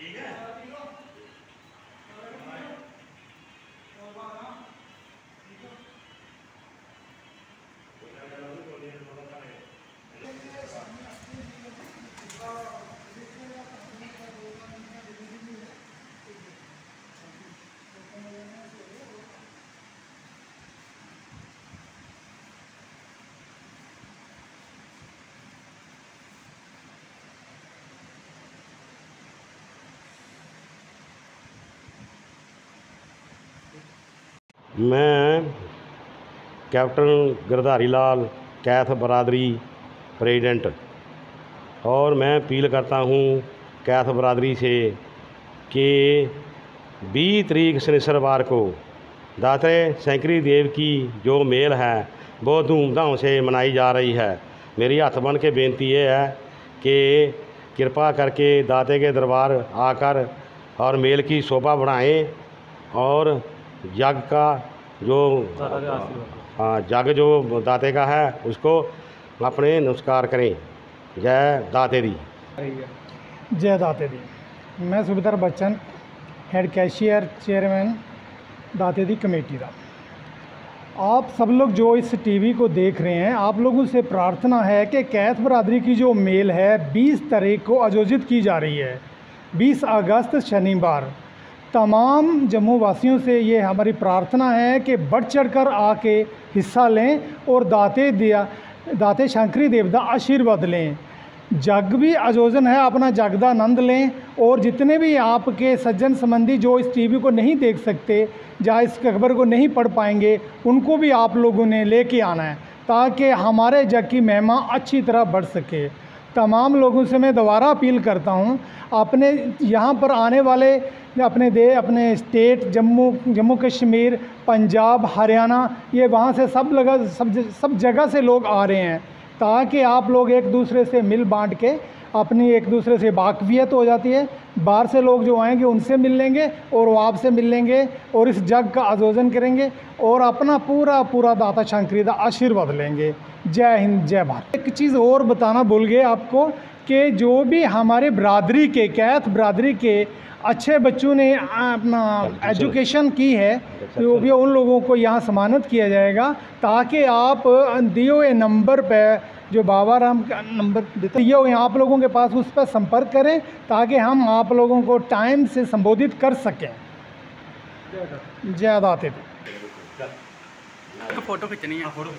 ठीक है मैं कैप्टन गिरधारी लाल कैथ बरादरी, प्रेसिडेंट। और मैं अपील करता हूँ कैथ बरादरी से कि बीस तरीक शनिश्चरवार को दाते शंकरी देव की जो मेल है, बहुत धूमधाम से मनाई जा रही है। मेरी हाथ बन के बेनती ये है कि कृपा करके दाते के दरबार आकर और मेल की शोभा बढ़ाएँ और जग का जो हाँ जग जो दाते का है, उसको अपने नमस्कार करें। जय दाते दी। जय दाते दी। मैं सुबेदार बच्चन हेड कैशियर चेयरमैन दाते दी कमेटी का आप सब लोग जो इस टीवी को देख रहे हैं, आप लोगों से प्रार्थना है कि कैथ बरादरी की जो मेल है 20 तारीख को आयोजित की जा रही है। 20 अगस्त शनिवार। तमाम जम्मू वासियों से ये हमारी प्रार्थना है कि बढ़ चढ़ कर आके हिस्सा लें और दाते दिया, दाते शंकरी देव का आशीर्वाद लें। जग भी आयोजन है, अपना जग का आनंद लें और जितने भी आपके सज्जन संबंधी जो इस टीवी को नहीं देख सकते, या इस खबर को नहीं पढ़ पाएँगे, उनको भी आप लोगों ने लेके आना है ताकि हमारे जग की महिमा अच्छी तरह बढ़ सके। तमाम लोगों से मैं दोबारा अपील करता हूँ अपने यहाँ पर आने वाले अपने दे, अपने स्टेट जम्मू जम्मू कश्मीर, पंजाब, हरियाणा, ये वहाँ से सब लगा, सब सब जगह से लोग आ रहे हैं, ताकि आप लोग एक दूसरे से मिल बांट के अपनी एक दूसरे से वाकफियत हो जाती है। बाहर से लोग जो आएँगे उनसे मिल लेंगे और वो आपसे मिल लेंगे और इस जग का आयोजन करेंगे और अपना पूरा पूरा दाता शंकरीदा आशीर्वाद लेंगे। जय हिंद, जय भारत। एक चीज़ और बताना भूल गए आपको कि जो भी हमारे बरदरी के कैथ बरदरी के अच्छे बच्चों ने अपना एजुकेशन की है तो भी उन लोगों को यहाँ सम्मानित किया जाएगा ताकि आप दिए हुए नंबर पर जो बाबा राम का नंबर दिए हुए आप लोगों के पास उस पर संपर्क करें ताकि हम आप लोगों को टाइम से संबोधित कर सकें। ज़्यादा आते थे फ़ोटो खींचनी है। हाँ, फ़ोटो